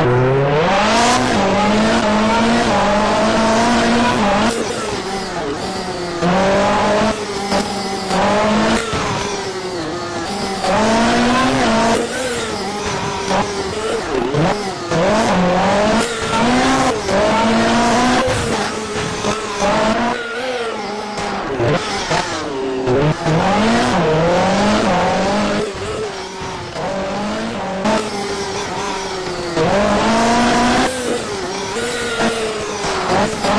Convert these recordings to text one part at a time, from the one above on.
Oh.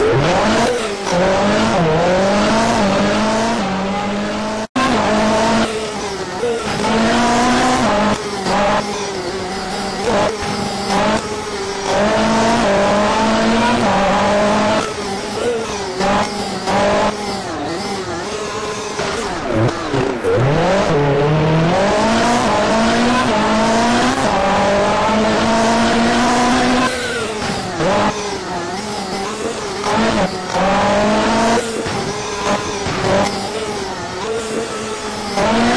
Oh, my God. Oh.